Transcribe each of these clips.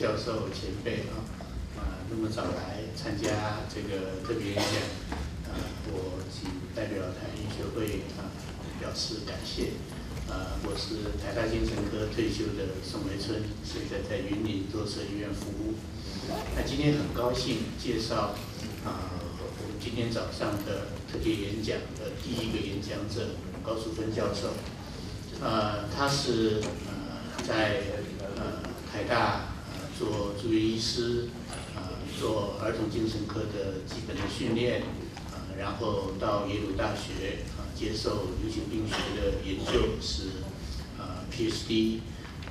教授前辈啊，啊那么早来参加这个特别演讲，啊，我仅代表台医学会啊表示感谢。啊，我是台大精神科退休的宋维春，现在在云林多社医院服务。那今天很高兴介绍啊，我们今天早上的特别演讲的第一个演讲者高淑芬教授。呃，他是呃在呃台大做住院医师，呃做儿童精神科的基本的训练，啊，然后到耶鲁大学啊。接受流行病学的研究是呃 PhD，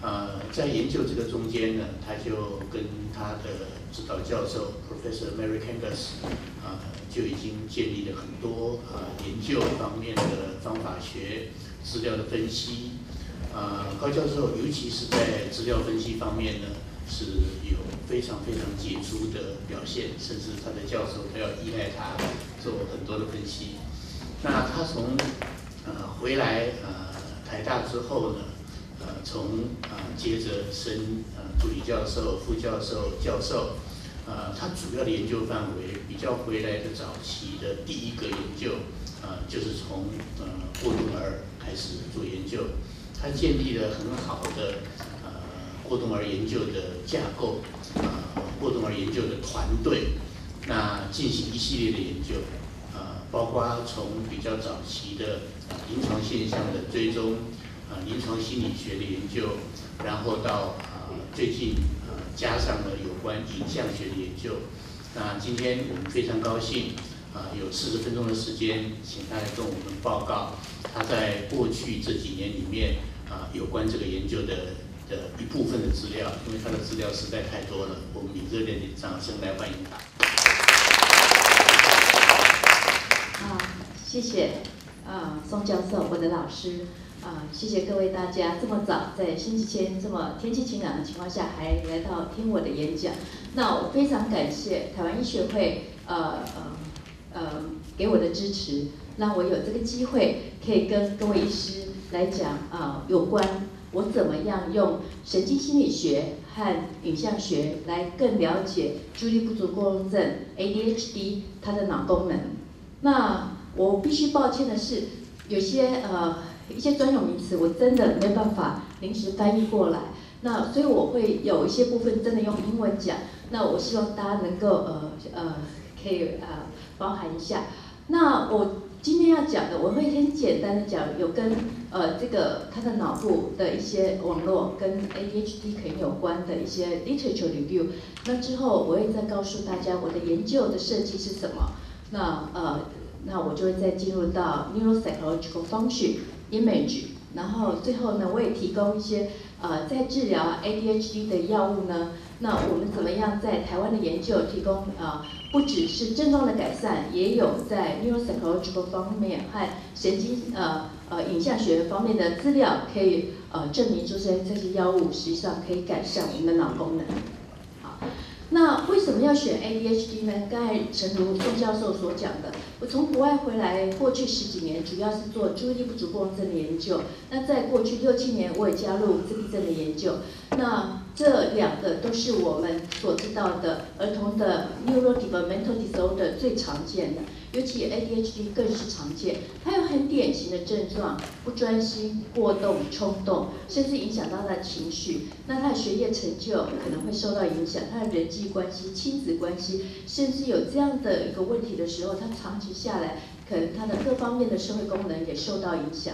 呃在研究这个中间呢，他就跟他的指导教授 Professor Mary Kangas 啊就已经建立了很多啊研究方面的方法学资料的分析，啊高教授尤其是在资料分析方面呢是有非常非常杰出的表现，甚至他的教授都要依赖他做很多的分析。那他从呃回来呃台大之后呢，呃从呃接着升呃助理教授、副教授、教授，呃他主要的研究范围比较回来的早期的第一个研究，呃就是从呃过渡儿开始做研究，他建立了很好的过动儿研究的架构，呃过动儿研究的团队，那进行一系列的研究。呃包括从比较早期的临床现象的追踪，啊，临床心理学的研究，然后到啊最近啊加上了有关影像学的研究。那今天我们非常高兴啊，有四十分钟的时间，请他来跟我们报告他在过去这几年里面啊有关这个研究的的一部分的资料，因为他的资料实在太多了，我们以热烈的掌声来欢迎他。啊谢谢，啊，宋教授，我的老师，啊，谢谢各位大家这么早在星期天这么天气晴朗的情况下还来到听我的演讲，那我非常感谢台湾医学会，呃呃呃给我的支持，让我有这个机会可以跟各位医师来讲啊有关我怎么样用神经心理学和影像学来更了解注意力不足过动症 ADHD 它的脑功能，那。我必须抱歉的是，有些呃一些专有名词我真的没办法临时翻译过来，那所以我会有一些部分真的用英文讲，那我希望大家能够呃呃可以呃包含一下。那我今天要讲的，我会很简单的讲有跟呃这个他的脑部的一些网络跟 ADHD 可能有关的一些 literature review，那之后我会再告诉大家我的研究的设计是什么，那呃。那我就会再进入到 neuropsychological function image，然后最后呢，我也提供一些呃在治疗 ADHD 的药物呢，那我们怎么样在台湾的研究提供呃不只是症状的改善，也有在 neuropsychological 方面和神经呃呃影像学方面的资料，可以呃证明这些这些药物实际上可以改善我们的脑功能。那为什么要选 ADHD 呢？刚才陈如宋教授所讲的，我从国外回来，过去十几年主要是做注意力不足过动症的研究。那在过去六七年，我也加入自闭症的研究。那这两个都是我们所知道的儿童的 neurodevelopmental disorder 最常见的。尤其 ADHD 更是常见，它有很典型的症状，不专心、过动、冲动，甚至影响到他的情绪。那他的学业成就可能会受到影响，他的人际关系、亲子关系，甚至有这样的一个问题的时候，他长期下来，可能他的各方面的社会功能也受到影响。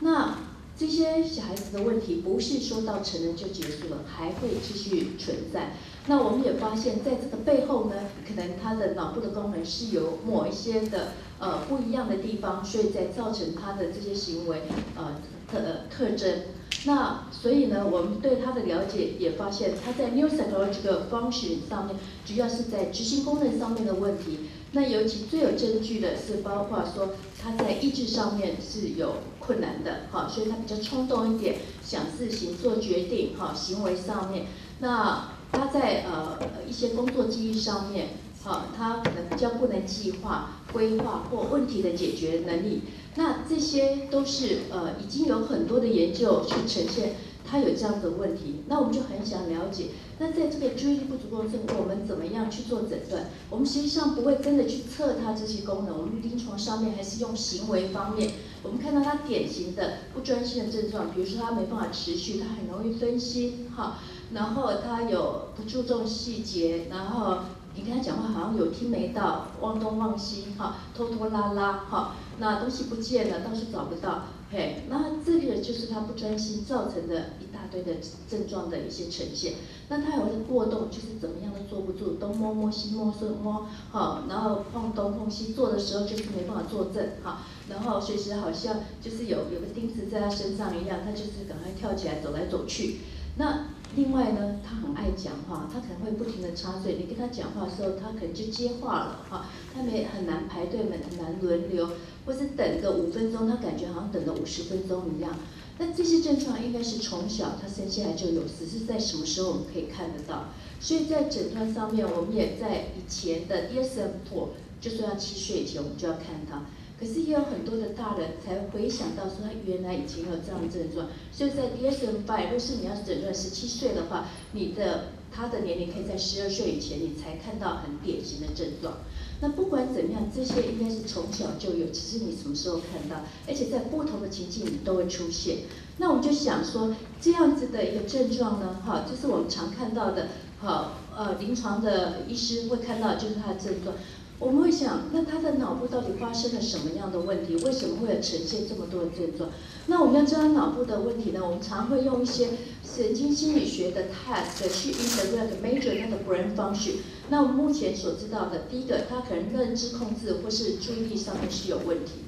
那这些小孩子的问题，不是说到成人就结束了，还会继续存在。那我们也发现，在这个背后呢，可能他的脑部的功能是有某一些的呃不一样的地方，所以在造成他的这些行为呃特特征。那所以呢，我们对他的了解也发现，他在 neuropsychological function 上面，主要是在执行功能上面的问题。那尤其最有证据的是，包括说他在意志上面是有困难的，哈，所以他比较冲动一点，想自行做决定，哈，行为上面那。他在呃一些工作记忆上面，好，他可能比较不能计划、规划或问题的解决能力。那这些都是呃已经有很多的研究去呈现，他有这样的问题，那我们就很想了解，那在这个注意力不足过程中，我们怎么样去做诊断？我们实际上不会真的去测他这些功能，我们临床上面还是用行为方面，我们看到他典型的不专心的症状，比如说他没办法持续，他很容易分心，哈，然后他有不注重细节，然后。你跟他讲话好像有听没到，忘东忘西，哈，拖拖拉拉，哈，那东西不见了，倒是找不到，嘿，那这个就是他不专心造成的一大堆的症状的一些呈现。那他有的过动，就是怎么样都坐不住，东摸摸西摸摸摸，哈，然后晃东晃西，坐的时候就是没办法坐正，哈，然后随时好像就是有有个钉子在他身上一样，他就是赶快跳起来走来走去，那。另外呢，他很爱讲话，他可能会不停的插嘴。你跟他讲话的时候，他可能就接话了哈。他没很难排队，很难轮流，或是等个五分钟，他感觉好像等了五十分钟一样。那这些症状应该是从小他生下来就有，只是在什么时候我们可以看得到。所以在诊断上面，我们也在以前的 DSM-4，就说要七岁以前我们就要看他。可是也有很多的大人才回想到说他原来以前有这样的症状，所以在 DSM-5，若是你要诊断十七岁的话，你的他的年龄可以在十二岁以前你才看到很典型的症状。那不管怎么样，这些应该是从小就有，只是你什么时候看到，而且在不同的情境里都会出现。那我们就想说，这样子的一个症状呢，哈，就是我们常看到的，哈，呃，临床的医师会看到就是他的症状。我们会想，那他的脑部到底发生了什么样的问题？为什么会有呈现这么多的症状？那我们要知道脑部的问题呢？我们常会用一些神经心理学的 test 去 interrogate major 他的 brain function。那我们目前所知道的，第一个，他可能认知控制或是注意力上面是有问题，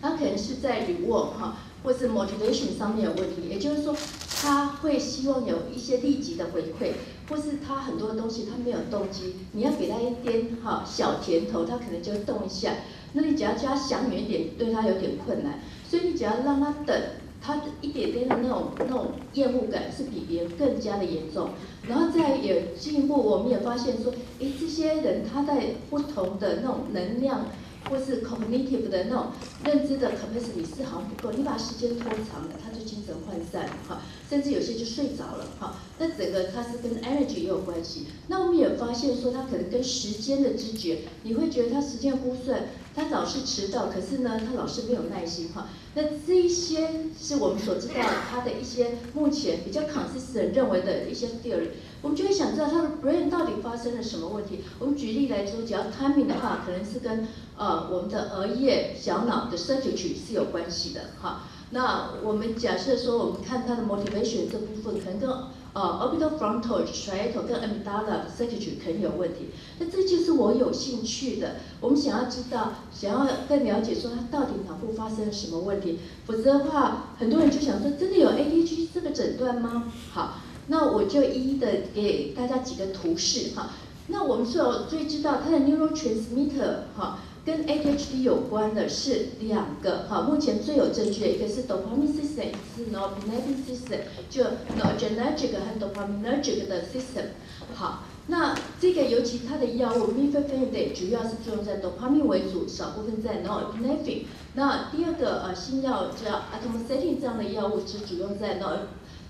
他可能是在 reward 哈，或是 motivation 上面有问题，也就是说。他会希望有一些立即的回馈，或是他很多的东西他没有动机，你要给他一点哈小甜头，他可能就动一下。那你只要叫他想远一点，对他有点困难，所以你只要让他等，他一点点的那种那种厌恶感是比别人更加的严重。然后再也进一步，我们也发现说，诶，这些人他在不同的那种能量。或是 cognitive 的那种认知的 capacity 是好像不够，你把时间拖长了，他就精神涣散哈，甚至有些就睡着了哈。那整个它是跟 energy 也有关系。那我们也发现说，它可能跟时间的知觉，你会觉得他时间的估算，他老是迟到，可是呢，他老是没有耐心哈。那这一些是我们所知道他的一些目前比较 consistent 认为的一些 theory。我们就会想知道他的 brain 到底发生了什么问题。我们举例来说，只要 timing 的话，可能是跟呃我们的额叶小脑的 circuitry 是有关系的哈。那我们假设说，我们看他的 motivation 这部分，可能跟呃 orbital frontal striatal 跟 amygdala 的 circuitry 可能有问题。那这就是我有兴趣的。我们想要知道，想要更了解说他到底脑部发生了什么问题。否则的话，很多人就想说，真的有 ADHD 这个诊断吗？好。那我就一一的给大家几个图示哈。那我们所最知道它的 neurotransmitter 哈，跟 ADHD 有关的是两个哈。目前最有证据的一个是 dopamine system，是 noradrenergic system，就 noradrenergic 和 dopaminergic 的 system。好，那这个尤其它的药物 m i f e p h e n d r i 主要是作用在 dopamine 为主，少部分在 noradrenergic。那第二个呃新药叫 atomoxetine 这样的药物是主用在 nor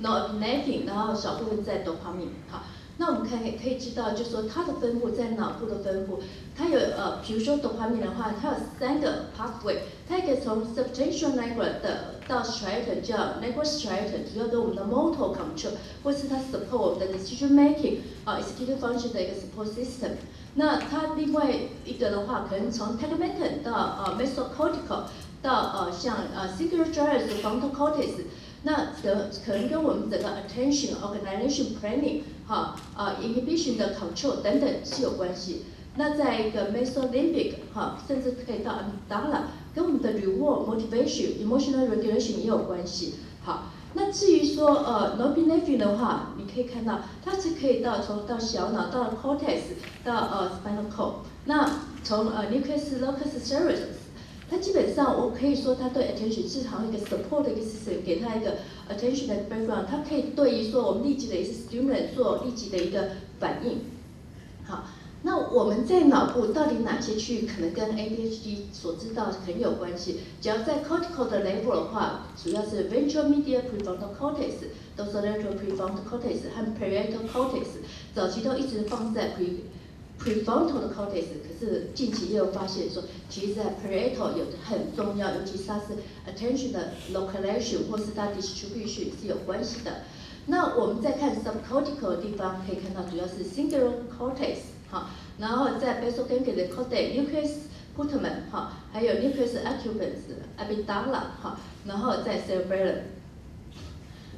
norepinephrine，然后少部分在 dopamine，好，那我们看也可以知道，就是说它的分布在脑部的分布，它有呃，比如说读画面的话，它有三个 pathway，它可以从 substantial nerve 的到 striatum 叫 nerve striatum，主要跟我们的 motor control，或是它 support 我们的 decision making，啊，executive function 的一个 support system。那它另外一个的话，可能从 tegmentum 到呃 mesocortical，到呃像呃 cingulate gyrus frontal cortex。那可可能跟我们整个 attention organization planning 哈啊 inhibition 的 control 等等是有关系。那在一个 mesolimbic 哈，甚至可以到 amygdala，跟我们的 reward motivation emotional regulation 也有关系。好，那至于说呃 norepinephrine 的话，你可以看到它是可以到从到小脑到 cortex 到呃 spinal cord，那从呃 nucleus locus cerebus。它基本上，我可以说，它对 attention 是好像一个 support 的一个 system，给它一个 attention 的 background，它可以对于说我们立即的一个 stimulant 做立即的一个反应。好，那我们在脑部到底哪些区域可能跟 ADHD 所知道很有关系？只要在 cortical 的 level 的话，主要是 ventral media prefrontal cortex、dorsolateral prefrontal cortex 和 parietal cortex，早期都一直放在 pre prefrontal 的 cortex，可是近期又发现说，其实在 parietal 有很重要，尤其是它是 attention 的 localization 或是它 distribution 是有关系的。那我们再看 subcortical 地方，可以看到主要是 cingulate cortex，好，然后在 basal ganglia 的 cortex，nucleus putamen，哈，还有 nucleus accumbens，amygdala，哈，然后在 cerebellum。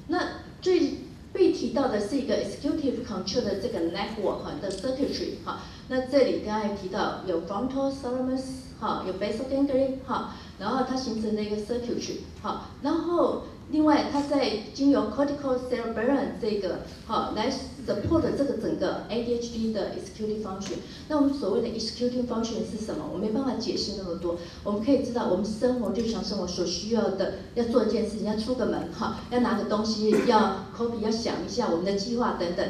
那最被提到的是一个 executive control 的这个 network 哈的 circuitry，哈，那这里刚才提到有 frontal thalamus，哈，有 basal ganglia，哈，然后它形成的一个 circuitry，哈，然后。另外，它在经由 cortical cerebellum 这个好来 support 这个整个 ADHD 的 executing function。那我们所谓的 executing function 是什么？我没办法解释那么多。我们可以知道，我们生活日常生活所需要的，要做一件事情，要出个门哈，要拿个东西，要 copy，要想一下我们的计划等等。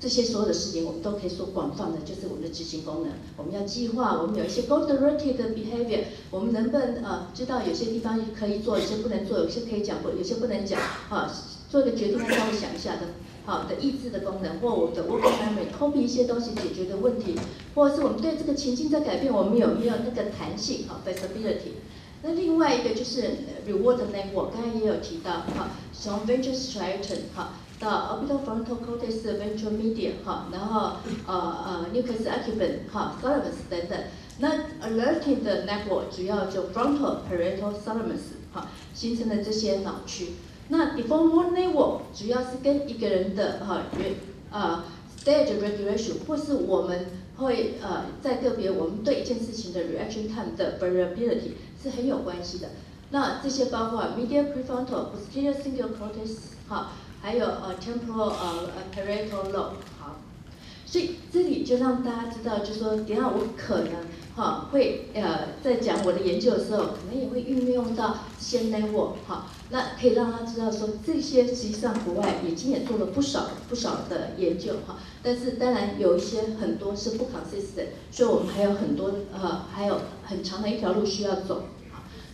这些所有的事情，我们都可以说广泛的，就是我们的执行功能。我们要计划，我们有一些 goal-directed behavior，我们能不能呃知道有些地方可以做，有些不能做，有些可以讲，有些不能讲，啊，做一个决定要稍微想一下的，好的意志的功能，或我的 work memory，copy 一些东西解决的问题，或者是我们对这个情境在改变，我们有没有那个弹性，好 flexibility。那另外一个就是 reward network，刚才也有提到，哈，从 venture striatum，哈。到 orbital frontal cortex ventral media 哈，然后呃呃 nucleus accumbens 哈 thalamus 等等，那 alerting 的 network 主要就 frontal parietal thalamus 哈形成的这些脑区，那 default network 主要是跟一个人的哈原呃 stage regulation 或是我们会呃在个别我们对一件事情的 reaction time 的 variability 是很有关系的，那这些包括 media prefrontal posterior cingulate cortex 哈。还有呃 temporal 呃呃 parietal lobe 好，所以这里就让大家知道，就说等下我可能哈会呃在讲我的研究的时候，可能也会运用到这些 network 哈，那可以让他知道说这些实际上国外已经也做了不少不少的研究哈，但是当然有一些很多是不 consistent，所以我们还有很多呃还有很长的一条路需要走。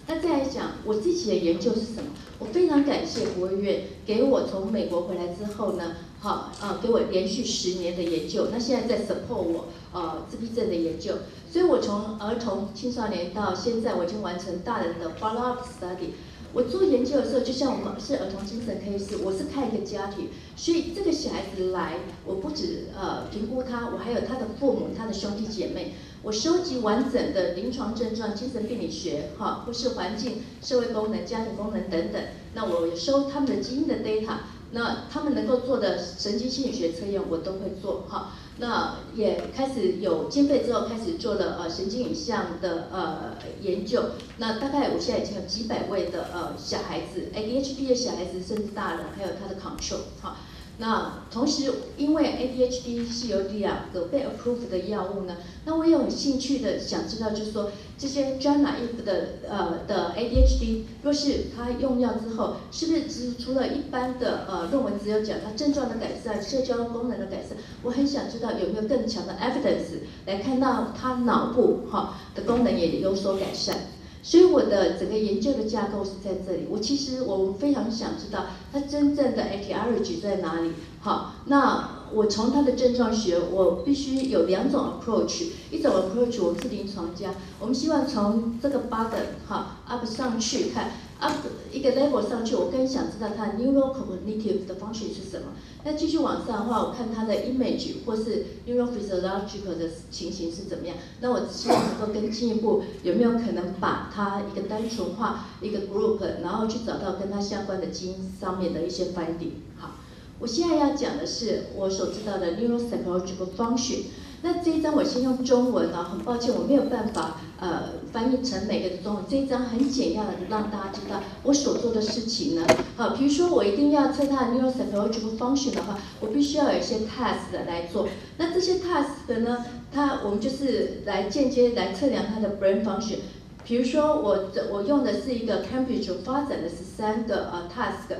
那再来讲我自己的研究是什么？我非常感谢国务院给我从美国回来之后呢，好啊，给我连续十年的研究。那现在在 support 我呃自闭症的研究，所以我从儿童青少年到现在，我已经完成大人的 follow up study。我做研究的时候，就像我们是儿童精神科医师，我是看一个家庭，所以这个小孩子来，我不止呃评估他，我还有他的父母、他的兄弟姐妹。我收集完整的临床症状、精神病理学，哈，或是环境、社会功能、家庭功能等等。那我收他们的基因的 data，那他们能够做的神经心理学测验我都会做，哈。那也开始有经费之后，开始做了呃神经影像的呃研究。那大概我现在已经有几百位的呃小孩子，ADHD 的小孩子，甚至大人，还有他的 control，哈。那同时，因为 ADHD 是有两个被 approved 的药物呢，那我也有兴趣的想知道，就是说这些 j a n a i 的呃的 ADHD，若是他用药之后，是不是只除了一般的呃论文只有讲他症状的改善、社交功能的改善，我很想知道有没有更强的 evidence 来看到他脑部哈的功能也有所改善。所以我的整个研究的架构是在这里。我其实我非常想知道它真正的 etiology 在哪里。好，那我从它的症状学，我必须有两种 approach。一种 approach 我是临床家，我们希望从这个 button 哈 up 上去看。Up 一个 level 上去，我更想知道它 neurocognitive 的 function 是什么。那继续往上的话，我看它的 image 或是 neurophysiological 的情形是怎么样。那我希望能够更进一步，有没有可能把它一个单纯化一个 group，然后去找到跟它相关的基因上面的一些 finding。好，我现在要讲的是我所知道的 neuropsychological function。那这一张我先用中文啊，很抱歉我没有办法呃翻译成每个的中文。这一张很简要的让大家知道我所做的事情呢。好，比如说我一定要测它的 neuropsychological function 的话，我必须要有一些 task 来做。那这些 task 的呢，它我们就是来间接来测量它的 brain function。比如说我我用的是一个 Cambridge 发展的十三个呃 task。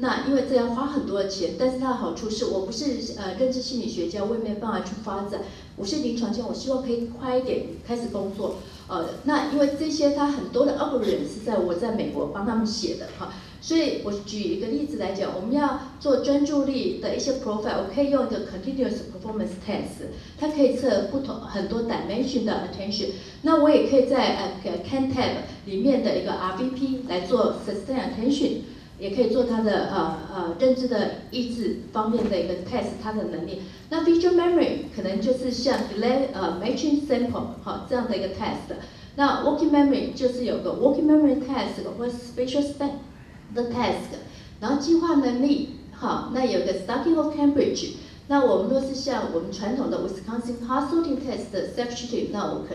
那因为这样花很多的钱，但是它的好处是我不是呃认知心理学家，我也没办法去发展。我是临床前，我希望可以快一点开始工作。呃，那因为这些它很多的 algorithm 是在我在美国帮他们写的哈，所以我举一个例子来讲，我们要做专注力的一些 profile，我可以用一个 continuous performance test，它可以测不同很多 dimension 的 attention。那我也可以在呃 CanTab 里面的一个 RVP 来做 sustain attention。也可以做它的呃呃认知的抑制方面的一个 test，它的能力。那 visual memory 可能就是像 delay 呃 matching sample 好这样的一个 test。那 working memory 就是有个 working memory test 或 spatial span 的 test。然后计划能力好，那有个 stacking of Cambridge。那我们若是像我们传统的 Wisconsin Heart Sorting Test 的 self shifting，那我可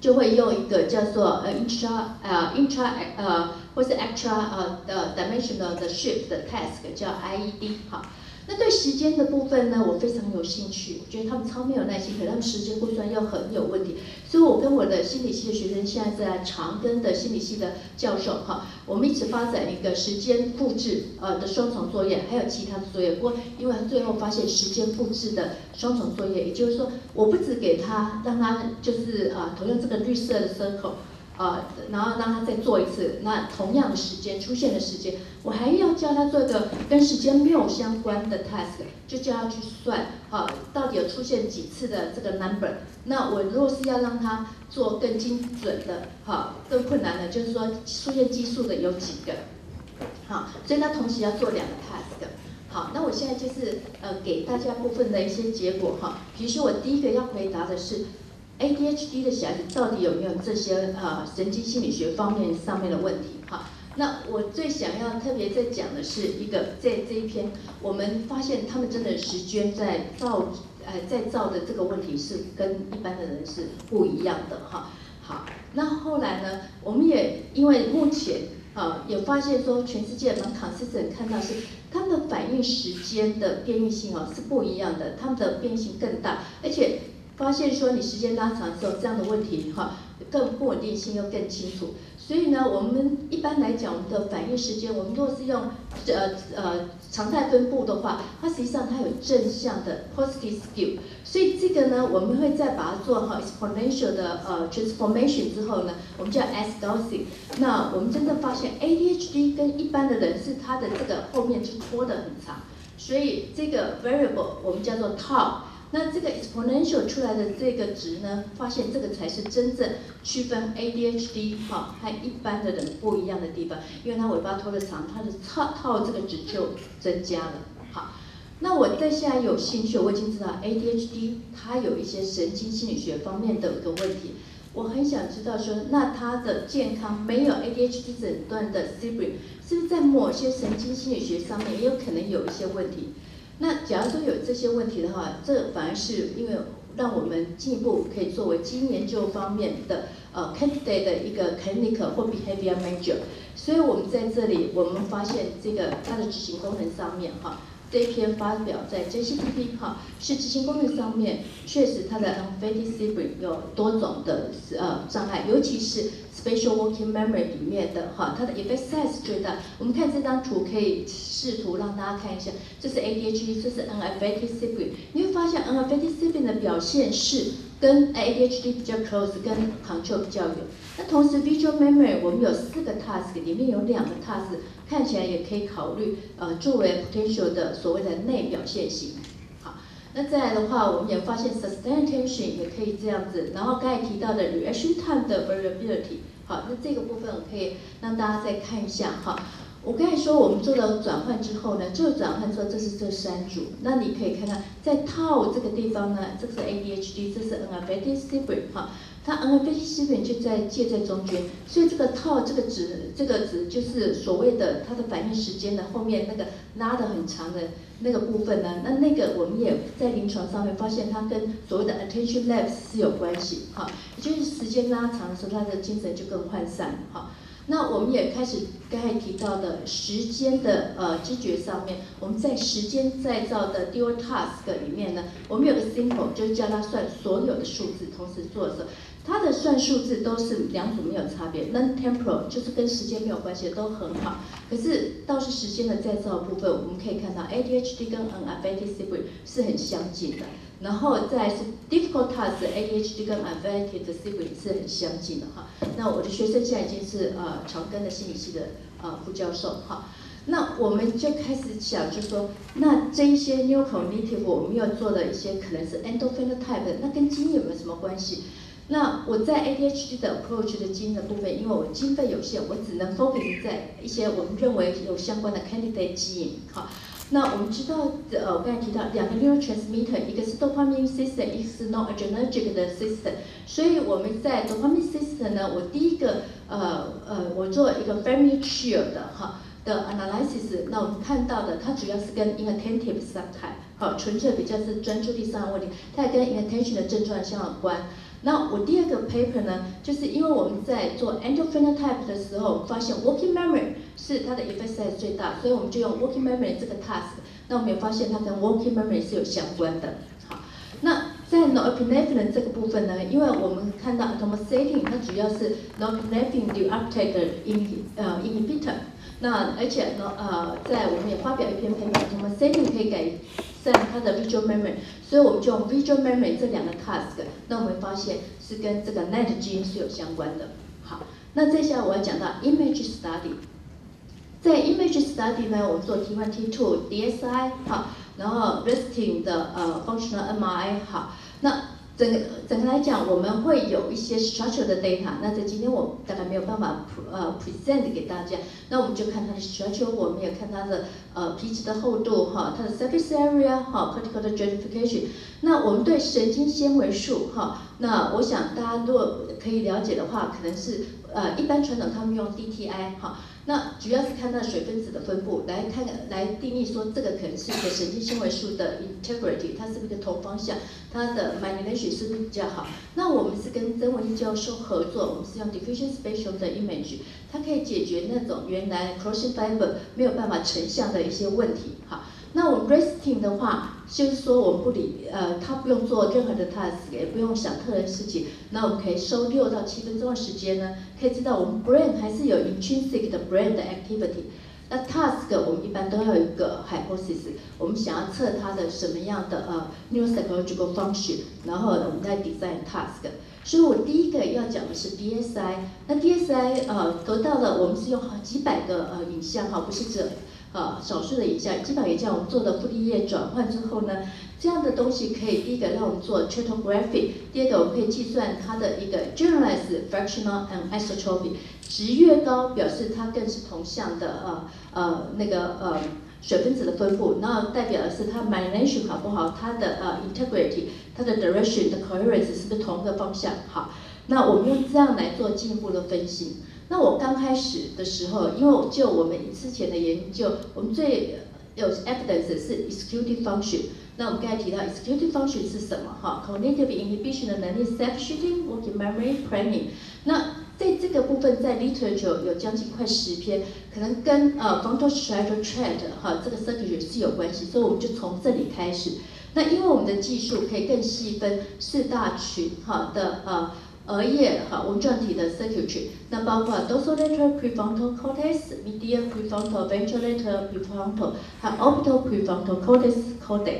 就会用一个叫做呃 intra 呃 intra 呃或是 extra 呃的 dimensional 的 shift 的 task 叫 IED 好。那对时间的部分呢，我非常有兴趣。我觉得他们超没有耐心，可他们时间估算又很有问题。所以我跟我的心理系的学生，现在在长庚的心理系的教授哈，我们一起发展一个时间复制呃的双重作业，还有其他的作业。不过因为最后发现时间复制的双重作业，也就是说，我不只给他让他就是啊，同样这个绿色的 circle。呃，然后让他再做一次，那同样的时间出现的时间，我还要教他做一个跟时间没有相关的 task，就叫他去算，好，到底有出现几次的这个 number。那我如果是要让他做更精准的，好，更困难的，就是说出现奇数的有几个，好，所以他同时要做两个 task。好，那我现在就是呃给大家部分的一些结果哈，比如说我第一个要回答的是。ADHD 的小孩子到底有没有这些呃神经心理学方面上面的问题？哈，那我最想要特别在讲的是一个在这一篇，我们发现他们真的时间在造呃在造的这个问题是跟一般的人是不一样的哈。好，那后来呢，我们也因为目前啊也发现说全世界蛮 consistent 看到是他们的反应时间的变异性哦是不一样的，他们的变异性更大，而且。发现说你时间拉长之后，这样的问题哈，更不稳定性又更清楚。所以呢，我们一般来讲，我们的反应时间，我们若是用呃呃常态分布的话，它实际上它有正向的 positive skew。所以这个呢，我们会再把它做哈 exponential 的呃 transformation 之后呢，我们叫 S dosing。那我们真的发现 ADHD 跟一般的人是它的这个后面是拖得很长。所以这个 variable 我们叫做 tau。那这个 exponential 出来的这个值呢，发现这个才是真正区分 ADHD 哈和一般的人不一样的地方，因为它尾巴拖得长，它的套套这个值就增加了。好，那我在现在有兴趣，我已经知道 ADHD 它有一些神经心理学方面的一个问题，我很想知道说，那它的健康没有 ADHD 诊断的 sibling 是不是在某些神经心理学上面也有可能有一些问题？那假如说有这些问题的话，这反而是因为让我们进一步可以作为基因研究方面的呃 candidate 的一个 clinical 或 behavior major，所以我们在这里我们发现这个它的执行功能上面哈。这一篇发表在 JCTP 哈，是执行功能上面确实它的 unfatigable 有多种的呃障碍，尤其是 spatial working memory 里面的哈，它的 effect size 最大。我们看这张图，可以试图让大家看一下，这是 ADHD，这是 unfatigable，你会发现 unfatigable 的表现是。跟 ADHD 比较 close，跟 control 比较远。那同时 visual memory 我们有四个 task，里面有两个 task 看起来也可以考虑，呃，作为 potential 的所谓的内表现型。好，那再来的话，我们也发现 sustained attention 也可以这样子。然后刚才提到的 reaction time 的 variability，好，那这个部分我可以让大家再看一下哈。我刚才说，我们做了转换之后呢，就转换说，这是这三组。那你可以看看，在套这个地方呢，这是 ADHD，这是 n f a t i s i b r i n 哈，它 n f a t i s i b r i n 就在介在中间，所以这个套这个值，这个值就是所谓的它的反应时间的后面那个拉的很长的那个部分呢，那那个我们也在临床上面发现它跟所谓的 attention lapse 是有关系，哈，就是时间拉长的时候，他的精神就更涣散，哈。那我们也开始刚才提到的时间的呃知觉上面，我们在时间再造的 dual task 里面呢，我们有个 simple，就是叫它算所有的数字同时做的时候，它的算数字都是两组没有差别，non-temporal 就是跟时间没有关系都很好。可是倒是时间的再造部分，我们可以看到 ADHD 跟 unaffected sibling 是很相近的。然后再是 difficult task，ADHD 跟 unaffected sibling 是很相近的哈。那我的学生现在已经是呃长庚的心理系的呃副教授哈。那我们就开始想，就说那这一些 new cognitive 我们要做的一些可能是 endophenotype，那跟基因有没有什么关系？那我在 ADHD 的 approach 的基因的部分，因为我经费有限，我只能 focus 在一些我们认为有相关的 candidate 基因。好，那我们知道，呃，我刚才提到两个 neurotransmitter，一个是 dopamine system，一个是 noradrenergic 的 system。所以我们在 dopamine system 呢，我第一个，呃呃，我做一个 family tree 的哈的 analysis，那我们看到的，它主要是跟 inattentive subtype，好，纯粹比较是专注力上的问题，它也跟 inattention 的症状相有关。那我第二个 paper 呢，就是因为我们在做 endophenotype 的时候，发现 working memory 是它的 effect size 最大，所以我们就用 working memory 这个 task。那我们也发现它跟 working memory 是有相关的。好，那在 norepinephrine 这个部分呢，因为我们看到 atomoxetine 它主要是 norepinephrine reuptake in 呃 inhibitor。那而且呢，呃，在我们也发表一篇 paper，atomoxetine 可以改在它的 visual memory。所以我们就用 visual memory 这两个 task，那我们发现是跟这个 NET 基因是有相关的。好，那接下来我要讲到 image study，在 image study 呢，我们做 T1、T2、DSI 好，然后 resting 的呃 functional MRI 好，那。整个整个来讲，我们会有一些 structure 的 data。那在今天我大概没有办法呃 present 给大家。那我们就看它的 structure，我们也看它的呃皮质的厚度哈，它的 surface area 哈，cortical 的 gentrification。那我们对神经纤维素哈，那我想大家如果可以了解的话，可能是呃一般传统他们用 DTI 哈。那主要是看它水分子的分布，来看来定义说这个可能是一个神经纤维素的 integrity，它是不是一个同方向，它的 myelination 是不是比较好？那我们是跟曾文义教授合作，我们是用 diffusion spatial 的 image，它可以解决那种原来 crossing fiber 没有办法成像的一些问题，好。那我们 resting 的话，就是说我们不理，呃，他不用做任何的 task，也不用想特别的事情，那我们可以收六到七分钟的时间呢，可以知道我们 brain 还是有 intrinsic 的 brain 的 activity。那 task 我们一般都要有一个 hypothesis，我们想要测它的什么样的呃 neuropsychological function，然后我们再 design task。所以我第一个要讲的是 DSI，那 DSI 呃得到了，我们是用好几百个呃影像哈，不是这。呃，少数的影像，基本上也像我们做的傅立叶转换之后呢，这样的东西可以第一个让我们做 Chatography，第二个我们可以计算它的一个 generalized fractional and isotropy，值越高表示它更是同向的呃呃那个呃水分子的分布，那代表的是它 myelation 好不好，它的呃 integrity，它的 direction 的 coherence 是不是同一个方向好，那我们用这样来做进一步的分析。那我刚开始的时候，因为就我们之前的研究，我们最有 evidence 是 executive function。那我们刚才提到 executive function 是什么？哈，cognitive inhibition 的能力，self shooting, working memory, planning。那在这个部分，在 literature 有将近快十篇，可能跟呃 frontal striatal tract 哈这个 circuit 是有关系，所以我们就从这里开始。那因为我们的技术可以更细分四大群哈的呃。额叶哈纹状体的 circuitry，那包括 dorsolateral prefrontal cortex、medial prefrontal ventrolateral prefrontal 和 orbital prefrontal cortex corte。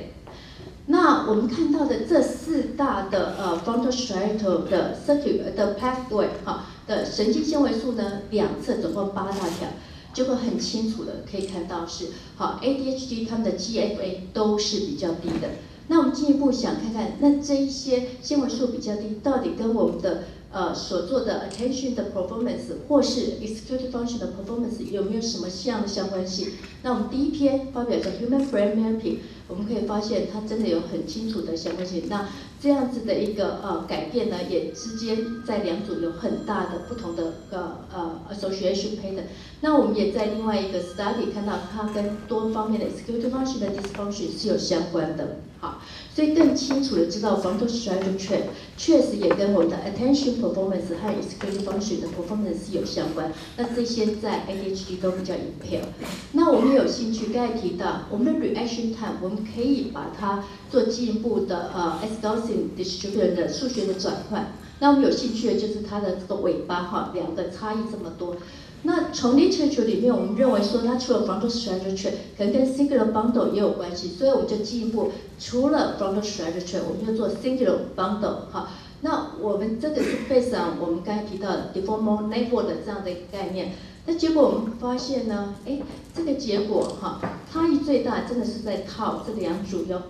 那我们看到的这四大的呃 frontal striatal 的 circuit 的 pathway 哈的神经纤维素呢，两侧总共八大条，就会很清楚的可以看到是好 ADHD 他们的 GFA 都是比较低的。那我们进一步想看看，那这一些纤维素比较低，到底跟我们的呃所做的 attention 的 performance 或是 executive function 的 performance 有没有什么像的相关性？那我们第一篇发表叫 human brain mapping，我们可以发现它真的有很清楚的相关性。那这样子的一个呃改变呢，也之间在两组有很大的不同的呃呃 association pattern。那我们也在另外一个 study 看到它跟多方面的 executive function 的 dysfunction 是有相关的。好，所以更清楚的知道 frontal striatal tract 确实也跟我们的 attention performance 和 executive function 的 performance 是有相关。那这些在 ADHD 都比较 impaired。那我们有兴趣，刚才提到我们的 reaction time，我们可以把它做进一步的呃 S Gaussian distribution 的数学的转换。那我们有兴趣的就是它的这个尾巴哈，两个差异这么多。那从 literature 里面，我们认为说它除了 frontal structure，可能跟 singular bundle 也有关系，所以我们就进一步除了 frontal structure，我们就做 singular bundle 哈。那我们这个是 based on 我们刚才提到的 deformal network 的这样的一个概念。那结果我们发现呢，哎，这个结果哈，差异最大真的是在套这两组有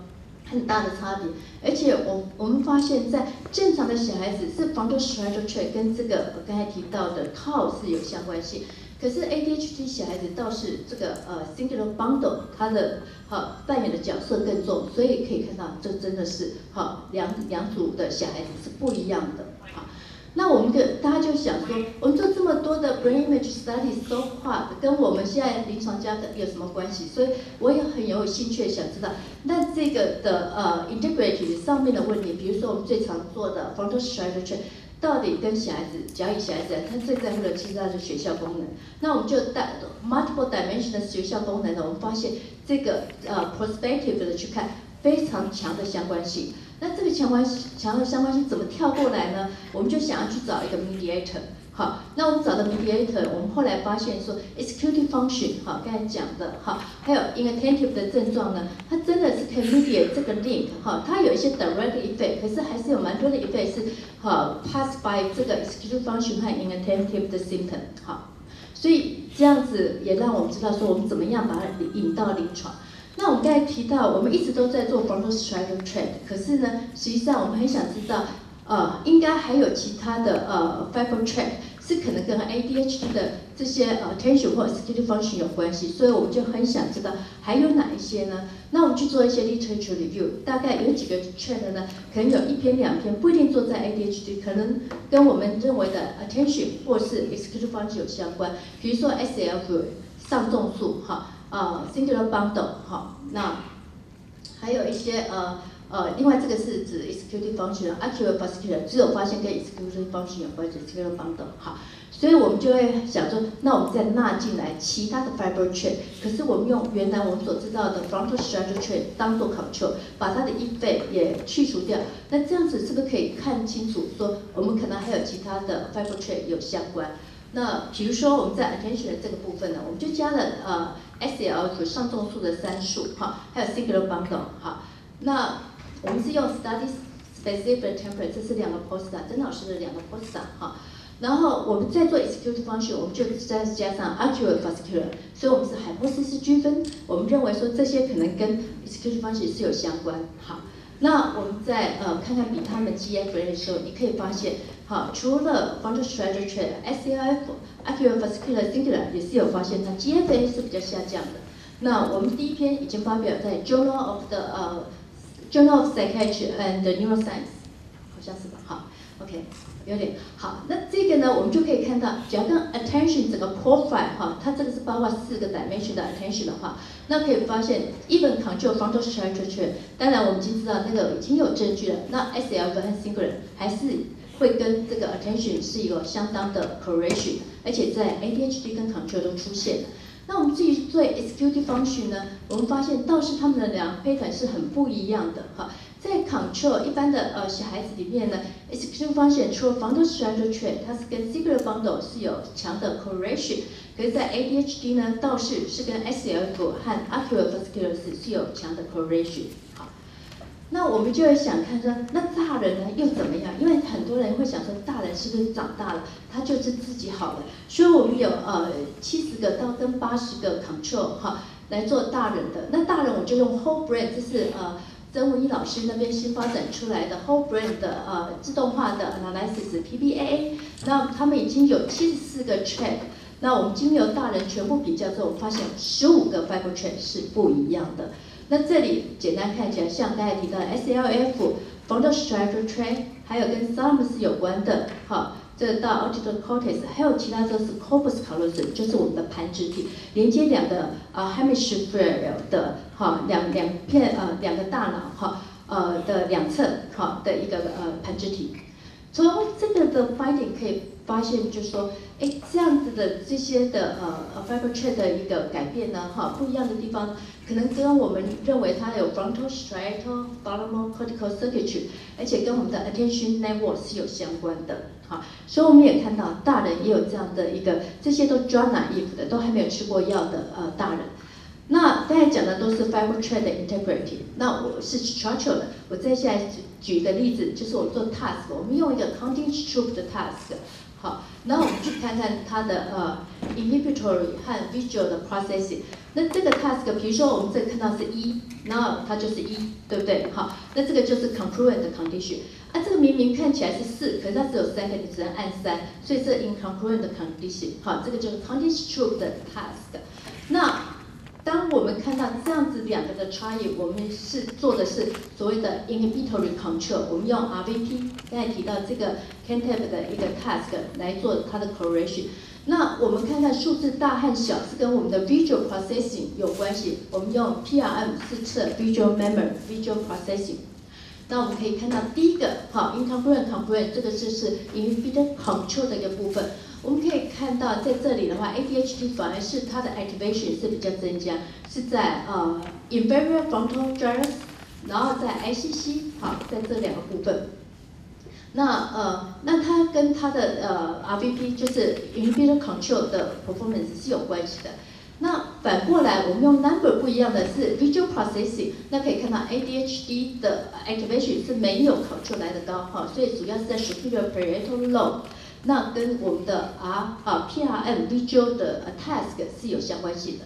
很大的差别，而且我我们发现，在正常的小孩子是 frontal structure 跟这个我刚才提到的套是有相关性，可是 ADHD 小孩子倒是这个呃 single bundle 它的好扮演的角色更重，所以可以看到这真的是好两两组的小孩子是不一样的。那我们个大家就想说，我们做这么多的 brain image study so far，跟我们现在临床家的有什么关系？所以我也很有兴趣想知道，那这个的呃 integrity 上面的问题，比如说我们最常做的 frontal structure，到底跟小孩子，假以小孩子，他最在乎的其实他是学校功能。那我们就带 multiple dimension 的学校功能呢，我们发现这个呃 prospective 的去看，非常强的相关性。那这个强关强的相关性怎么跳过来呢？我们就想要去找一个 mediator，好，那我们找到 mediator，我们后来发现说 executive function，好，刚才讲的，好，还有 inattentive 的症状呢，它真的是可以 mediate 这个 link，哈，它有一些 direct effect，可是还是有蛮多的 effect 是，好 pass by 这个 executive function 和 inattentive 的 symptom，好，所以这样子也让我们知道说我们怎么样把它引到临床。那我们刚才提到，我们一直都在做 frontal striatal trend，可是呢，实际上我们很想知道，呃，应该还有其他的呃 fiber trend 是可能跟 ADHD 的这些呃 attention 或 executive function 有关系，所以我们就很想知道还有哪一些呢？那我们去做一些 literature review，大概有几个 trend 呢？可能有一篇两篇，不一定做在 ADHD，可能跟我们认为的 attention 或是 executive function 有相关，比如说 SLF 上重素，哈。呃，singular bundle 哈，那还有一些呃呃，另外这个是指 executive function，actual vascular，只有发现跟 executive function 有关的 singular bundle 哈，所以我们就会想说，那我们再纳进来其他的 fiber chain，可是我们用原来我们所知道的 frontal structure chain 当做 control，把它的 effect 也去除掉，那这样子是不是可以看清楚说，我们可能还有其他的 fiber chain 有相关？那比如说我们在 attention 这个部分呢，我们就加了呃 SL 上重数的三数哈，还有 singular bundle 哈。那我们是用 study specific temperate，这是两个 poster，曾老师的两个 poster 哈。然后我们在做 executive function，我们就再加上 actual vascular，所以我们是 hypothesis 区分，我们认为说这些可能跟 executive function 是有相关哈。那我们在呃看看比他们 GFA 的时候，你可以发现。好，除了 frontal structure SCIF acuvascular singular 也是有发现，它 GFA 是比较下降的。那我们第一篇已经发表在 Journal of the 呃 Journal of Psychiatry and Neuroscience，好像是吧？好，OK，有点好。那这个呢，我们就可以看到，只要跟 attention 整个 profile 哈，它这个是包括四个 dimension 的 attention 的话，那可以发现 even control frontal structure，当然我们已经知道那个已经有证据了。那 SLF 和 singular 还是会跟这个 attention 是有相当的 correlation，而且在 ADHD 跟 control 都出现了。那我们自己做 executive function 呢，我们发现倒是他们的两个 pattern 是很不一样的哈。在 control 一般的呃小孩子里面呢，executive function 除了 frontal structure trait，它是跟 singular bundle 是有强的 correlation，可是，在 ADHD 呢，倒是是跟 SLF 和 ocular vascular 是有强的 correlation 好。那我们就会想看说，那大人呢又怎么样？因为很多人会想说，大人是不是长大了，他就是自己好了？所以我们有呃七十个到跟八十个 control 哈来做大人的。那大人我就用 whole brain，这是呃曾文一老师那边新发展出来的 whole brain 的呃自动化的 analysis PBA。那他们已经有七十四个 track。那我们经由大人全部比较之后，发现十五个 fiber track 是不一样的。那这里简单看起来，像刚才提到 SLF、frontal structure trait，还有跟 thalamus 有关的，好，这到 occital cortex，还有其他都是 corpus callosum，就是我们的盘肢体，连接两个啊 hemisphere 的，哈，两两片呃两个大脑哈，呃的两侧，好的一个呃盘肢体。从这个的 finding 可以发现，就是说，哎，这样子的这些的呃 fiber chat 的一个改变呢，哈，不一样的地方，可能跟我们认为它有 frontal striatal thalamus cortical circuitry，而且跟我们的 attention network 是有相关的，好，所以我们也看到大人也有这样的一个，这些都 drug naive 的，都还没有吃过药的呃大人。那刚才讲的都是 fiber chat integrity，那我是 structural 的，我再下来举举个例子，就是我做 task，我们用一个 counting troop 的 task，好，那我们去看看它的呃 inhibitory 和 visual 的 processing，那这个 task，比如说我们这看到是一，然后它就是一，对不对？好，那这个就是 concurrent 的 condition，啊，这个明明看起来是四，可是它只有三个，你只能按三，所以这 incongruent 的 condition，好，这个就是 counting troop 的 task，那。当我们看到这样子两个的差异，我们是做的是所谓的 inhibitory control，我们用 RVP，刚才提到这个 Cantab 的一个 task 来做它的 correction。那我们看看数字大和小是跟我们的 visual processing 有关系，我们用 PRM 是测 visual memory visual processing。那我们可以看到第一个，好 incongruent congruent 这个是是 inhibitory control 的一个部分。我们可以看到，在这里的话，ADHD 反而是它的 activation 是比较增加，是在呃 inferior frontal gyrus，然后在 ICC，好，在这两个部分。那呃，那它跟它的呃 RVP 就是 inhibitor control 的 performance 是有关系的。那反过来，我们用 number 不一样的是 visual processing，那可以看到 ADHD 的 activation 是没有 control 来的高，哈，所以主要是在 superior parietal lobe。那跟我们的 R 啊 PRM visual 的 task 是有相关性的。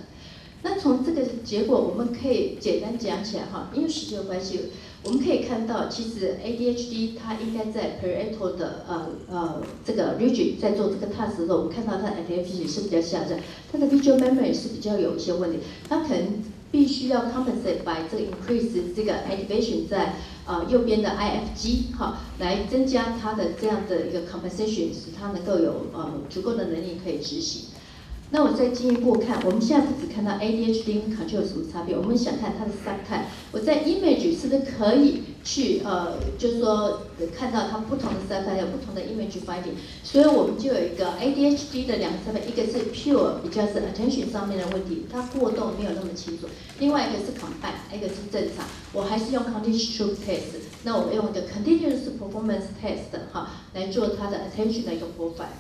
那从这个结果，我们可以简单讲起来哈，因为时间的关系，我们可以看到，其实 ADHD 它应该在 parietal 的呃呃这个 region 在做这个 task 的时候，我们看到它的 activity 是比较下降，它的 visual memory 是比较有一些问题，它可能必须要 compensate by 这个 increase 这个 activation 在。呃，右边的 IFG 哈，来增加它的这样的一个 compensation，使它能够有呃足够的能力可以执行。那我再进一步看，我们现在不只看到 ADHD 跟 control 有什么差别，我们想看它的 subtype。我在 image 是不是可以去呃，就是说看到它不同的 subtype 有不同的 image finding。所以我们就有一个 ADHD 的两个 subtype，一个是 pure 比较是 attention 上面的问题，它过动没有那么清楚；另外一个是 combine，一个是正常。我还是用 continuous test，那我用一个 continuous performance test 哈来做它的 attention 的一个 profile。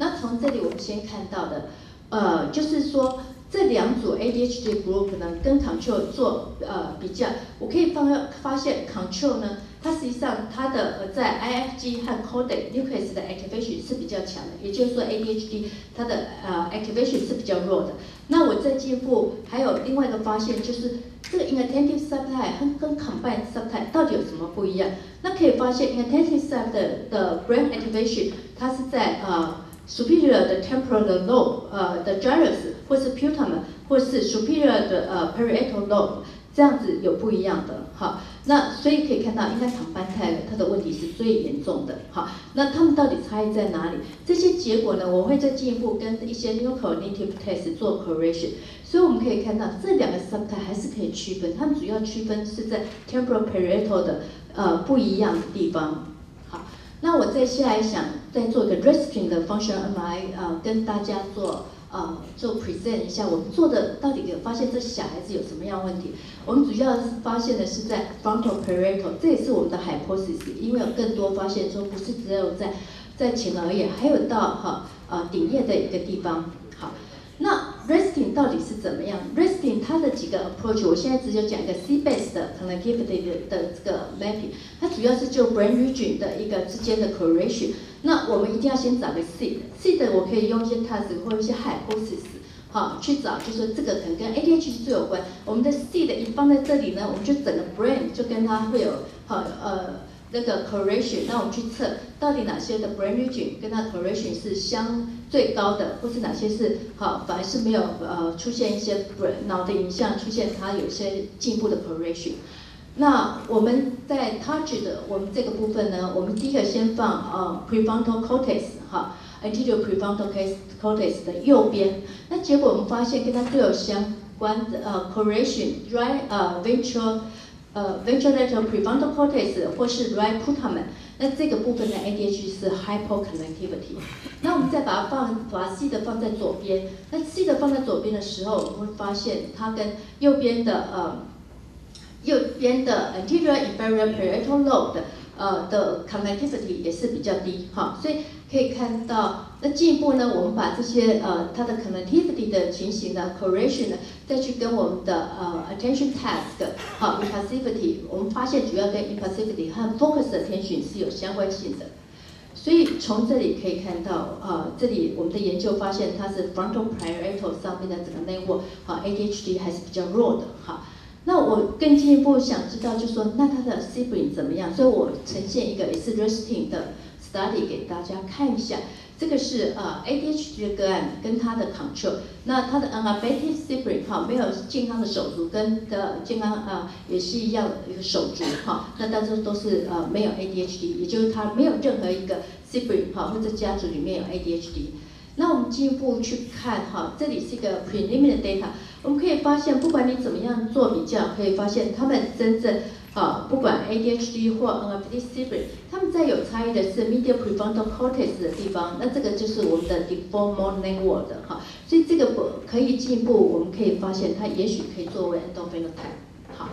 那从这里我们先看到的。呃，就是说这两组 ADHD group 呢，跟 control 做呃比较，我可以发发现 control 呢，它实际上它的呃在 IFG 和 codec nucleus 的 activation 是比较强的，也就是说 ADHD 它的呃 activation 是比较弱的。那我再进一步还有另外一个发现，就是这个 inattentive subtype 和跟 combined subtype 到底有什么不一样？那可以发现 inattentive subtype 的 brain activation 它是在呃。Superior 的 temporal lobe，呃的 gyrus，或是 putamen，或是 superior 的呃 parietal lobe，这样子有不一样的，好，那所以可以看到，应该躺班态它的问题是最严重的，好，那它们到底差异在哪里？这些结果呢，我会再进一步跟一些 neurocognitive test 做 correlation，所以我们可以看到这两个 subtype 还是可以区分，它们主要区分是在 temporal parietal 的呃不一样的地方。那我再下来想再做一个 resting 的 function MRI，呃，跟大家做呃做 present 一下，我们做的到底有发现这小孩子有什么样问题？我们主要发现的是在 frontal parietal，这也是我们的 hypothesis，因为有更多发现说不是只有在在前额叶，还有到哈呃顶叶的一个地方。好，那 resting 到底是怎么样？resting 它的几个 approach，我现在只有讲一个 C-based connectivity 的的这个 mapping，它主要是就 brain region 的一个之间的 correlation。那我们一定要先找个 seed，seed 我可以用一些 task 或一些 hypothesis，好去找，就说这个可能跟 ADHD 最有关。我们的 seed 一放在这里呢，我们就整个 brain 就跟它会有好呃。那个 correlation，那我们去测到底哪些的 brain region 跟它 correlation 是相最高的，或是哪些是好，反而是没有呃出现一些 br 脑的影像，出现它有些进步的 correlation。那我们在 touch 的我们这个部分呢，我们第一个先放呃 prefrontal cortex 哈，anterior prefrontal cortex 的右边，那结果我们发现跟它都有相关的呃 correlation right 呃 ventral 呃 ventricular prefrontal cortex 或是 right putamen，那这个部分的 ADHD 是 hypoconnectivity。那我们再把它放，把 C 的放在左边。那 C 的放在左边的时候，我们会发现它跟右边的呃右边的 anterior inferior parietal lobe 的呃的 connectivity 也是比较低哈，所以可以看到。那进一步呢，我们把这些呃它的 connectivity 的情形呢 correlation 呢，再去跟我们的呃 attention task 好 impulsivity，我们发现主要跟 impulsivity 和 focus attention 是有相关性的。所以从这里可以看到，呃，这里我们的研究发现它是 frontal parietal 上面的整个 network 好 ADHD 还是比较弱的哈。那我更进一步想知道，就说那它的 sibling 怎么样？所以我呈现一个也是 resting 的 study 给大家看一下。这个是呃 ADHD 的个案跟他的 control，那他的 unabated sibling 哈没有健康的手足跟的健康啊也是一样的一个手足哈，那但是都是呃没有 ADHD，也就是他没有任何一个 sibling 哈或者家族里面有 ADHD。那我们进一步去看哈，这里是一个 preliminary data，我们可以发现不管你怎么样做比较，可以发现他们真正。啊，不管 ADHD 或 NFD sibling，他们在有差异的是 medial prefrontal cortex 的地方，那这个就是我们的 default mode network 哈，所以这个不可以进一步，我们可以发现它也许可以作为 endophenotype。好，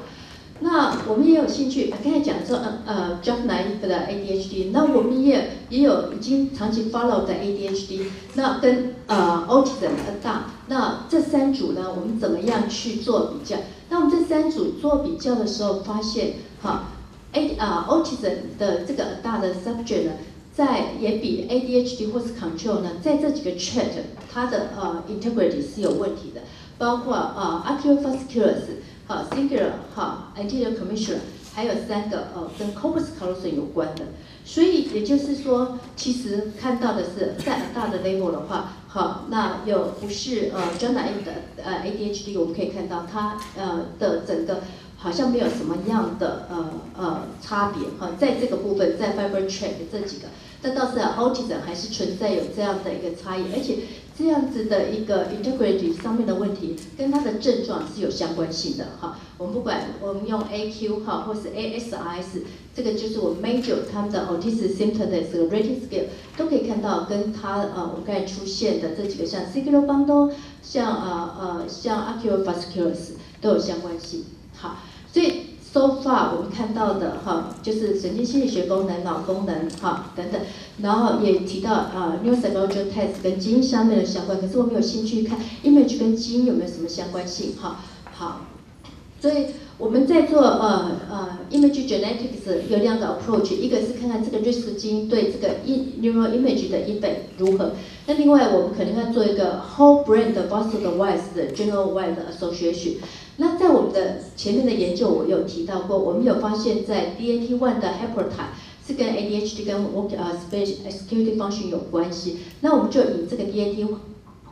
那我们也有兴趣，刚才讲说，呃呃 j u n a i v e 的 ADHD，那我们也也有已经长期 follow 的 ADHD，那跟呃 autism 大，那这三组呢，我们怎么样去做比较？那我们这三组做比较的时候，发现哈，A 啊，autism 的这个大的 subject 呢，在也比 ADHD 或是 control 呢，在这几个 trait 它的呃 integrity 是有问题的，包括呃 oculofasciculus 好 singular 哈 anterior commissure，还有三个呃跟 corpus callosum 有关的，所以也就是说，其实看到的是在大的 level 的话。好，那有不是呃 j o n a A 的呃 ADHD，我们可以看到它呃的整个好像没有什么样的呃呃差别哈，在这个部分在 Fiber Track 这几个，但倒是 Autism 还是存在有这样的一个差异，而且。这样子的一个 integrity 上面的问题，跟它的症状是有相关性的哈。我们不管我们用 AQ 哈，或是 ASRS，这个就是我们 major 他们的 autism symptom 的这个 rating scale，都可以看到跟它呃我们刚才出现的这几个像 singular bundle，像呃呃像 a c u l o f a s c u l a r s 都有相关性。好，所以。So far，我们看到的哈，就是神经心理学功能、脑功能哈等等，然后也提到啊，neurological test 跟基因上面的相关。可是我没有兴趣看 image 跟基因有没有什么相关性哈？好，所以我们在做呃呃 image genetics 有两个 approach，一个是看看这个 risk 基因对这个 neural image 的 effect 如何。那另外我们可能要做一个 whole brain 的 vascular-wise 的 general-wise association。那在我们的前面的研究，我有提到过，我们有发现，在 DAT1 的 hepatotype 是跟 ADHD 跟 work 呃 space executive function 有关系。那我们就以这个 DAT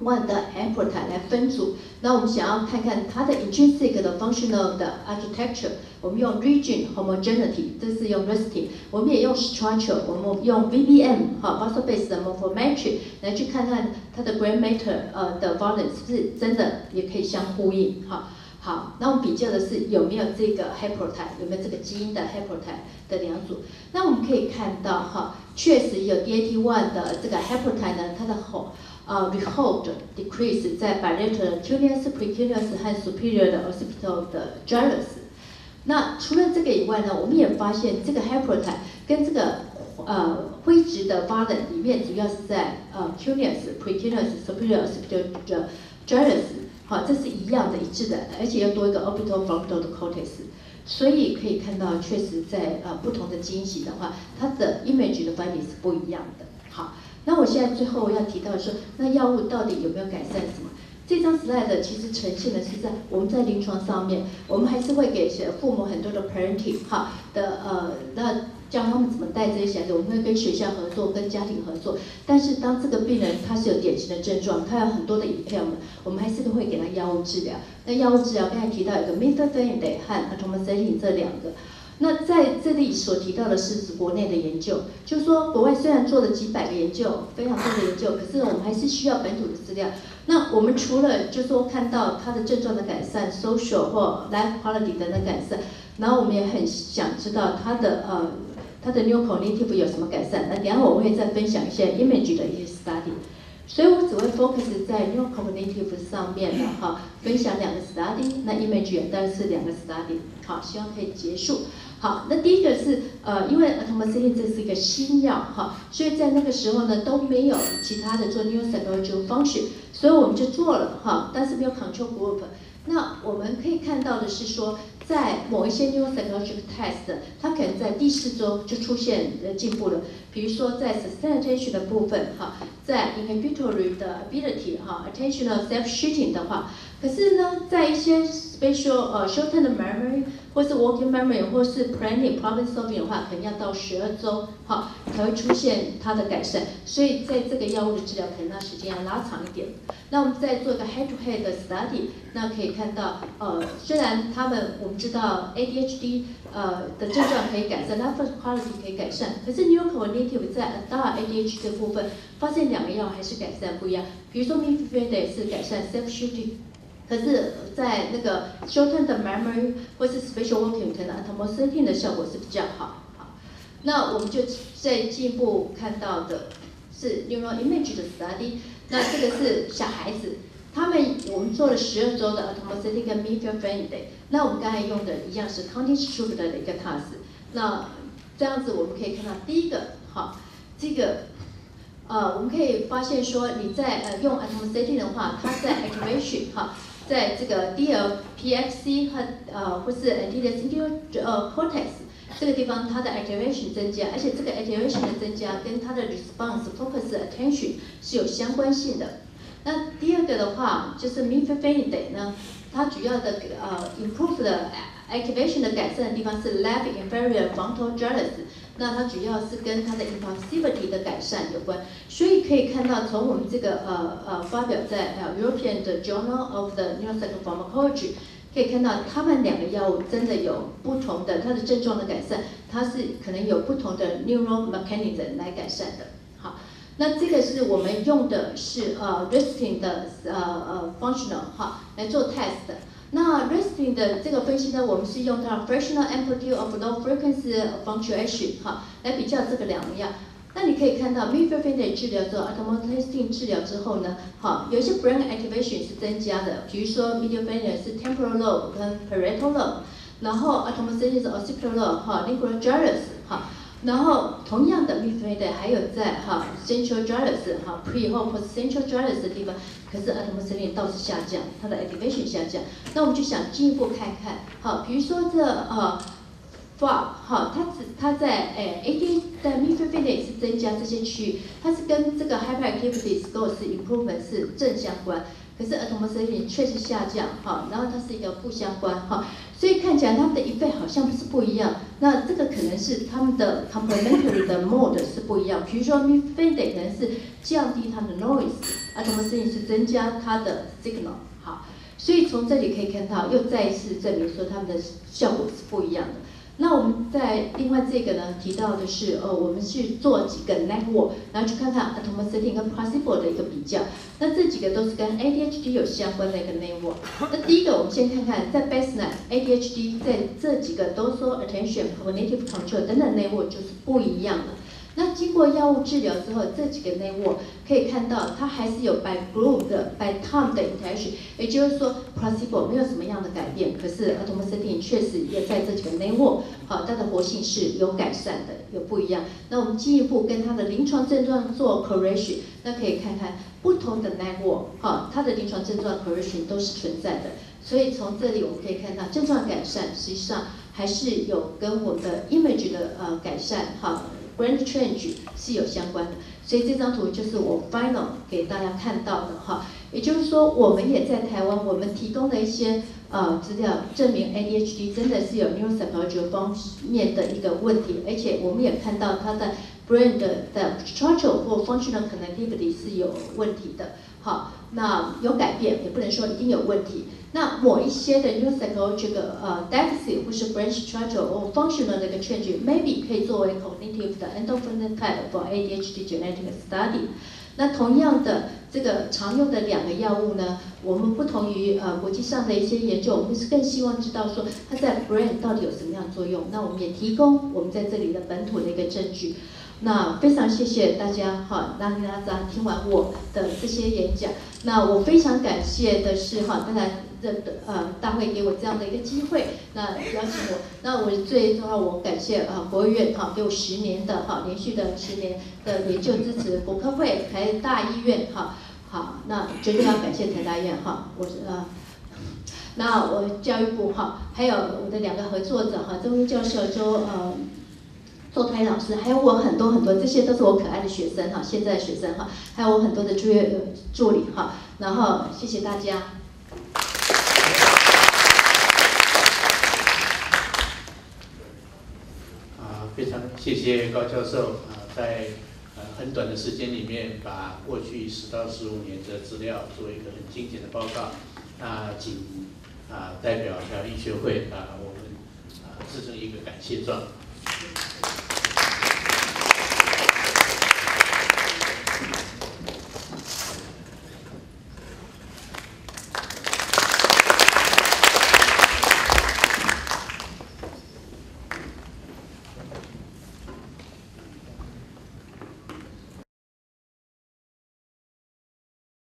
one 的 hepatotype 来分组。那我们想要看看它的 intrinsic 的 functional 的 architecture。我们用 region homogeneity，这是用 resting。我们也用 structure，我们用 VBM 哈 v a s o base 的 morphometry 来去看看它的 gray matter 呃的 volume 是不是真的也可以相呼应哈。好，那我们比较的是有没有这个 hepatotype，有没有这个基因的 hepatotype 的两组。那我们可以看到哈，确实有 DAT1 的这个 hepatotype 呢，它的后呃，behold decrease 在 bilateral cuneus, precuneus 和 superior 的 occipital 的 gyrus。那除了这个以外呢，我们也发现这个 hepatotype 跟这个呃灰质的 v a l e n 里面主要是在呃 cuneus, precuneus superior occipital 的 gyrus。好，这是一样的、一致的，而且要多一个 orbital frontal cortex，所以可以看到，确实在呃不同的基因型的话，它的 image 的反应是不一样的。好，那我现在最后要提到说，那药物到底有没有改善什么？这张 slide 其实呈现的是在我们在临床上面，我们还是会给父母很多的 parenting 哈的呃那。教他们怎么带这些孩子，我们会跟学校合作，跟家庭合作。但是当这个病人他是有典型的症状，他有很多的 impairment，我们还是都会给他药物治疗。那药物治疗刚才提到一个 methadone 和 atomoxetine 这两个。那在这里所提到的是指国内的研究，就是说国外虽然做了几百个研究，非常多的研究，可是我们还是需要本土的资料。那我们除了就说看到他的症状的改善，social 或 life quality 等等改善。然后我们也很想知道它的呃它的 neurocognitive 有什么改善。那等下我会再分享一些 image 的一些 study。所以我只会 focus 在 neurocognitive 上面的哈，分享两个 study，那 image 也当然是两个 study。好，希望可以结束。好，那第一个是呃，因为阿托莫西汀这是一个新药哈，所以在那个时候呢都没有其他的做 new s y c h o l o g i c a l 方式所以我们就做了哈，但是没有 control group。那我们可以看到的是说，在某一些 new s y c h o l o g i c a l test，它可能在第四周就出现呃进步了。比如说在 sustain attention 的部分哈，在 inhibitory 的 ability 哈，attentional self shooting 的话，可是呢，在一些 spatial 呃 short-term memory 或是 working memory 或是 planning problem solving 的话，可能要到十二周哈才会出现它的改善。所以在这个药物的治疗，可能那时间要拉长一点。那我们再做一个 head-to-head 的 study，那可以看到呃，虽然他们我们知道 ADHD 呃的症状可以改善 l i f e quality 可以改善，可是在阿达 ADHD 的部分，发现两个药还是改善不一样。比如说 mifepredate 是改善 self shooting。可是，在那个 short-term memory 或是 spatial working，可能 atomoxetine 的效果是比较好。好，那我们就再进一步看到的是 neural image 的 study。那这个是小孩子，他们我们做了十二周的 atomoxetine 跟 mifepredate。那我们刚才用的一样是 continuous troop 的一个 task。那这样子我们可以看到，第一个，好，这个。呃，我们可以发现说，你在呃用 atomoxetine 的话，它在 activation 哈。在这个 DLPFC 和呃或是 anterior 呃 cortex 这个地方，它的 activation 增加，而且这个 activation 的增加跟它的 response focus attention 是有相关性的。那第二个的话，就是 mifepredate 呢，它主要的呃 improve 的 activation 的改善的地方是 left inferior frontal gyrus。那它主要是跟它的 impulsivity 的改善有关，所以可以看到从我们这个呃呃发表在呃 European 的 Journal of the Neuropsychopharmacology 可以看到，他们两个药物真的有不同的它的症状的改善，它是可能有不同的 neural mechanism 来改善的。好，那这个是我们用的是呃 resting 的呃呃 functional 哈来做 test。那 resting 的这个分析呢，我们是用到 fractional amplitude of low frequency fluctuation 哈，来比较这个两样。那你可以看到 m i f e p r e d a 治疗之后，atomoxetine 治疗之后呢，好，有些 brain activation 是增加的，比如说 m e d i a f e n i a 是 temporal lobe 跟 parietal lobe，然后 atomoxetine 是 occipital lobe 哈，lingual gyrus 哈。然后同样的 m i f e p r e d 还有在哈 central gyrus 哈 pre 或 post central gyrus 的地方。可是 atomoxetine 倒是下降，它的 activation 下降。那我们就想进一步看看，好，比如说这呃 f a 好，它只它在诶 AD 在蜜蜂飞的是增加这些区域，它是跟这个 hyperactivity score 是 improvement 是正相关。可是 atomoxetine 确实下降，哈，然后它是一个负相关，哈。所以看起来他们的 effect 好像是不一样，那这个可能是他们的 complementary 的 mode 是不一样。比如说 m e f a d e 可能是降低它的 noise，而 atomoxetine 是增加它的 signal。好，所以从这里可以看到，又再一次证明说他们的效果是不一样的。那我们在另外这个呢提到的是，呃，我们去做几个 network，然后去看看 atomoxetine 跟 possible 的一个比较。那这几个都是跟 ADHD 有相关的一个 network。那第一个我们先看看在 baseline ADHD 在这几个都说 attention、cognitive control 等等 network 就是不一样的。那经过药物治疗之后，这几个 network 可以看到，它还是有 by group 的 by time 的 interaction，也就是说 placebo 没有什么样的改变，可是 atomoxetine 确实也在这几个 network，好，它的活性是有改善的，有不一样。那我们进一步跟它的临床症状做 correlation，那可以看看不同的 nano 好，它的临床症状 correlation 都是存在的。所以从这里我们可以看到，症状改善实际上还是有跟我们的 image 的呃改善，好。Brain change 是有相关的，所以这张图就是我 final 给大家看到的哈。也就是说，我们也在台湾，我们提供了一些呃资料，证明 ADHD 真的是有 neuropsychological 方面的一个问题，而且我们也看到它的 brain 的的 structural 或 functional connectivity 是有问题的。好，那有改变，也不能说一定有问题。那某一些的 neuropsychological 这个呃 deficit 或是 brain structural 或 functional 的一个 change，maybe 可以作为 cognitive 的 endophenol type for ADHD genetic study。那同样的，这个常用的两个药物呢，我们不同于呃国际上的一些研究，我们是更希望知道说它在 brain 到底有什么样作用。那我们也提供我们在这里的本土的一个证据。那非常谢谢大家哈，那大家听完我的这些演讲，那我非常感谢的是哈，当然这呃大会给我这样的一个机会，那邀请我，那我最重要我感谢啊国务院哈给我十年的哈连续的十年的研究支持，国科会台大医院哈好，那绝对要感谢台大医院哈，我是呃，那我教育部哈，还有我的两个合作者哈，周英教授周呃。周台老师，还有我很多很多，这些都是我可爱的学生哈，现在的学生哈，还有我很多的助业助理哈，然后谢谢大家。啊，非常谢谢高教授啊，在呃很短的时间里面，把过去十到十五年的资料做一个很精简的报告。那仅啊代表台湾医学会啊，我们啊制成一个感谢状。